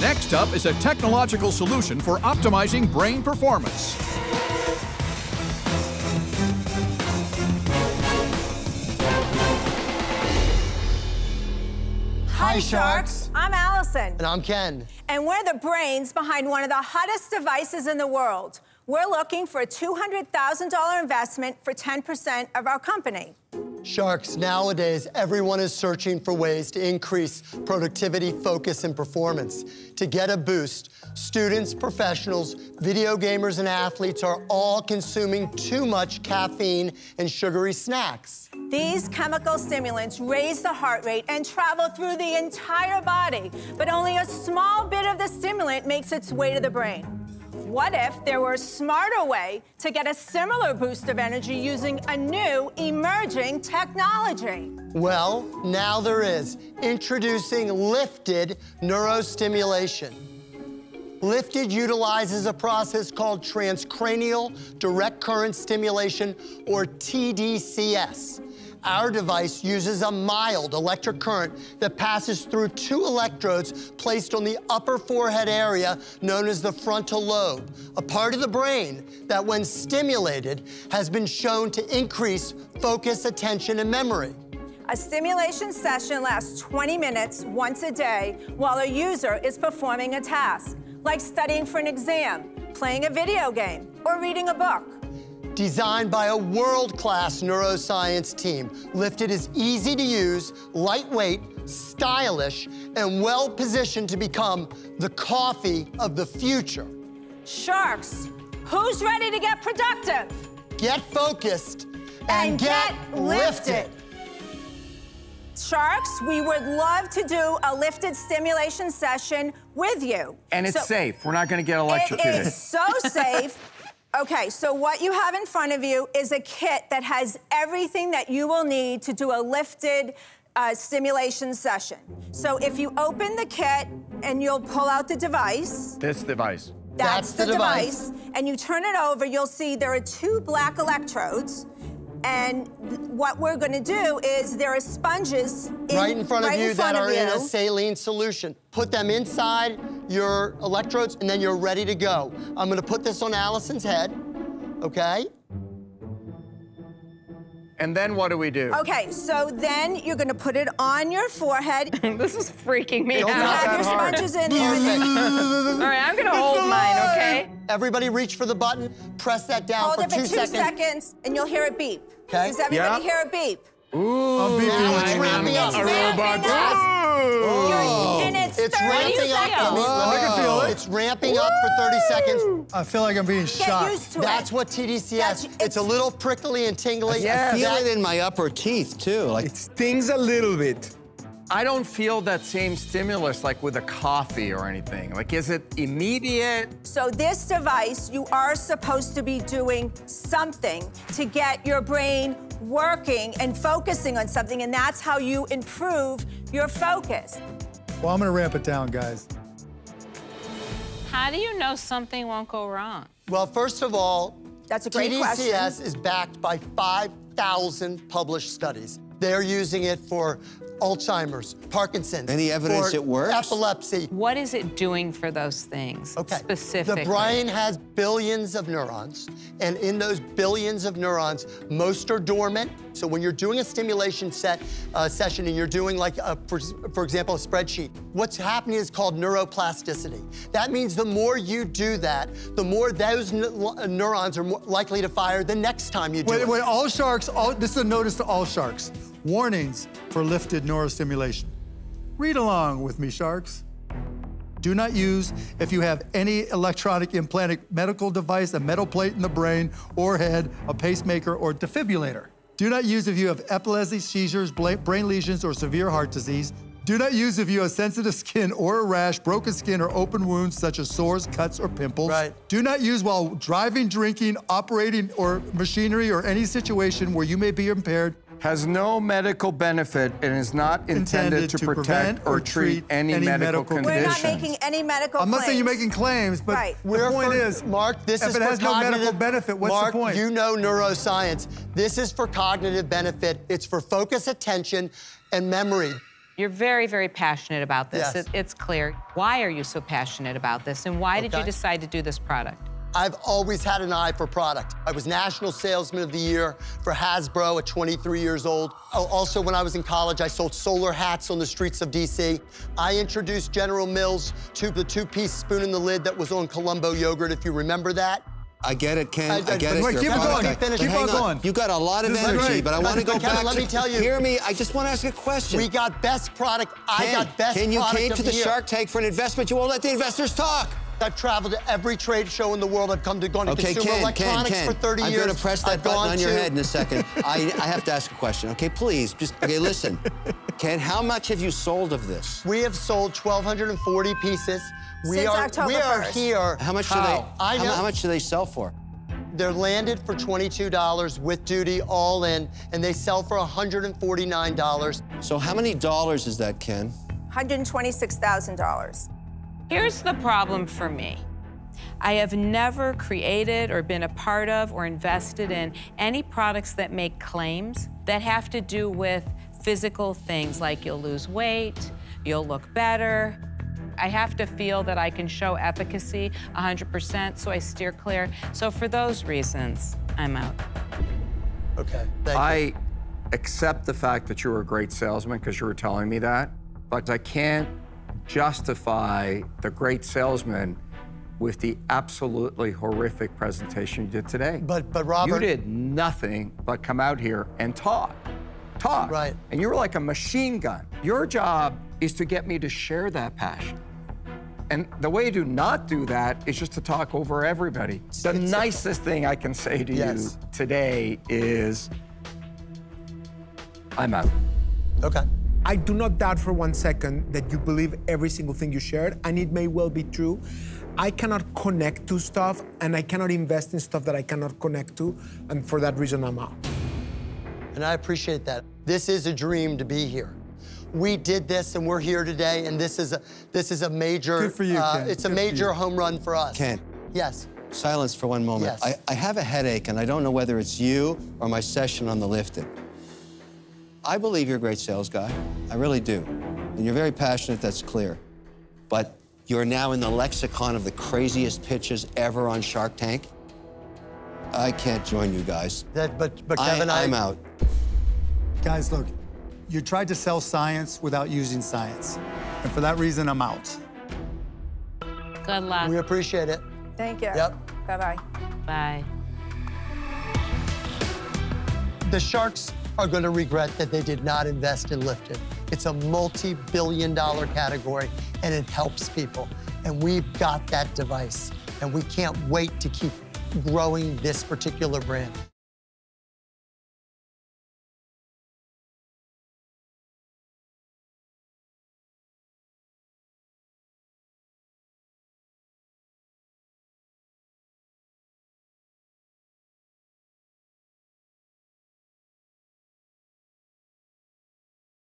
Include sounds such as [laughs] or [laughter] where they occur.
Next up is a technological solution for optimizing brain performance. Hi, Sharks. I'm Allyson. And I'm Ken. And we're the brains behind one of the hottest devices in the world. We're looking for a $200,000 investment for 10% of our company. Sharks, nowadays, everyone is searching for ways to increase productivity, focus, and performance. To get a boost, students, professionals, video gamers, and athletes are all consuming too much caffeine and sugary snacks. These chemical stimulants raise the heart rate and travel through the entire body, but only a small bit of the stimulant makes its way to the brain. What if there were a smarter way to get a similar boost of energy using a new emerging technology? Well, now there is. Introducing Liftid neurostimulation. Liftid utilizes a process called transcranial direct current stimulation, or TDCS. Our device uses a mild electric current that passes through two electrodes placed on the upper forehead area known as the frontal lobe, a part of the brain that when stimulated has been shown to increase focus, attention, and memory. A stimulation session lasts 20 minutes once a day while a user is performing a task, like studying for an exam, playing a video game, or reading a book. Designed by a world-class neuroscience team, Liftid is easy to use, lightweight, stylish, and well-positioned to become the coffee of the future. Sharks, who's ready to get productive? Get focused and, And get, get lifted. lifted. Sharks, we would love to do a Liftid stimulation session with you. And it's So- safe. We're not going to get electrocuted. It is so safe. [laughs] Okay, so what you have in front of you is a kit that has everything that you will need to do a Liftid uh, stimulation session. So if you open the kit and you'll pull out the device, This device. that's, That's the the, device. device. and you turn it over, you'll see there are two black electrodes. And what we're gonna do is there are sponges in, right in front of right you in front that are in a saline solution. Put them inside your electrodes and then you're ready to go. I'm gonna put this on Allyson's head, okay? And then what do we do? Okay, so then you're gonna put it on your forehead. [laughs] this is freaking me Don't You not out. have that your hard. sponges in there. and then- [laughs] All right, I'm gonna hold mine, okay? Everybody reach for the button, press that down Hold for it for two, two seconds. seconds, and you'll hear it beep. Okay. Does everybody Yeah. hear it beep? Ooh. Now it's ramping up. It's ramping up. You're- and it's, It's ramping up. seconds. Let me- I can feel it. It's ramping up for 30 seconds. I feel like I'm being shot. That's it. what TDCS. That's- it's, it's- a little prickly and tingly. Yeah. I feel That- it in my upper teeth too. Like It stings a little bit. I don't feel that same stimulus like with a coffee or anything. Like, is it immediate? So this device, you are supposed to be doing something to get your brain working and focusing on something, and that's how you improve your focus. Well, I'm gonna ramp it down, guys. How do you know something won't go wrong? Well, first of all, That's a great TDCS question. is backed by 5,000 published studies. They're using it for Alzheimer's, Parkinson's. Any evidence for it works? Epilepsy. What is it doing for those things Okay. specifically? The brain has billions of neurons, and in those billions of neurons, most are dormant. So when you're doing a stimulation set uh, session and you're doing like, a, for, for example, a spreadsheet, what's happening is called neuroplasticity. That means the more you do that, the more those n- neurons are more likely to fire the next time you do Wait, it. wait, all sharks, all, this is a notice to all sharks. Warnings for Liftid neurostimulation. Read along with me, sharks. Do not use if you have any electronic implanted medical device, a metal plate in the brain or head, a pacemaker, or defibrillator. Do not use if you have epilepsy, seizures, brain lesions, or severe heart disease. Do not use if you have sensitive skin or a rash, broken skin, or open wounds such as sores, cuts, or pimples. Right. Do not use while driving, drinking, operating, or machinery, or any situation where you may be impaired. Has no medical benefit and is not intended, to, protect or treat any, medical, condition. We're conditions. not making any medical I'm not saying you're making claims, but Right. the We're point for- is, Mark, this if is it for has no cognitive, medical benefit, what's Mark, the point? you know neuroscience. This is for cognitive benefit. It's for focus, attention, and memory. You're very, very passionate about this. Yes. It- it's clear. Why are you so passionate about this, and why did you decide to do this product? I've always had an eye for product. I was National Salesman of the Year for Hasbro at 23 years old. Oh, Also, when I was in college, I sold solar hats on the streets of DC. I introduced General Mills to the two-piece spoon in the lid that was on Colombo yogurt, if you remember that. I get it, Ken. I- I, I- get it. wait, keep product going. Finish. Keep on going. You got a lot of This energy, great. but I want to go Kevin, back let me tell you- Hear me. I just want to ask a question. We got best product. I got best product. Ken, you came to the year. Shark Tank for an investment. You won't let the investors talk. I've traveled to every trade show in the world. I've come to gone to Okay, consumer Ken, Ken, electronics Ken. for 30 I'm years. going to press that I've button gone on your to- head in a second. [laughs] I, I have to ask a question. Okay, please. Just okay. Listen, Ken. How much have you sold of this? We have sold 1,240 pieces. We Since are October we are 1st. here. How much do they? I how, how much do they sell for? They're landed for $22 with duty all in, and they sell for $149. So how many dollars is that, Ken? $126,000. Here's the problem for me. I have never created or been a part of or invested in any products that make claims that have to do with physical things like you'll lose weight, you'll look better. I have to feel that I can show efficacy 100%, so I steer clear. So for those reasons, I'm out. Okay, thank you. I accept the fact that you were a great salesman because you were telling me that, but I can't justify the great salesman with the absolutely horrific presentation you did today. But- but Robert- You did nothing but come out here and talk. Talk. Right. And you were like a machine gun. Your job is to get me to share that passion. And the way to not do that is just to talk over everybody. The It's- nicest thing I can say to Yes. you today is I'm out. Okay. I do not doubt for one second that you believe every single thing you shared, and it may well be true. I cannot connect to stuff, and I cannot invest in stuff that I cannot connect to, and for that reason, I'm out. And I appreciate that. This is a dream to be here. We did this, and we're here today, and this is a this is a major. Good for you, uh, Ken. It's a Good for major home run for us. Ken. Yes. Silence for one moment. Yes. I, I have a headache, and I don't know whether it's you or my session on the Liftid. I believe you're a great sales guy. I really do. And you're very passionate, that's clear. But you're now in the lexicon of the craziest pitches ever on Shark Tank. I can't join you guys. That, but but Kevin, I, I'm out. Guys, look, you tried to sell science without using science. And for that reason, I'm out. Good luck. We appreciate it. Thank you. Yep. Bye-bye. Bye. The Sharks are going to regret that they did not invest in Liftid. It's a multi-billion dollar category, and it helps people. And we've got that device, and we can't wait to keep growing this particular brand.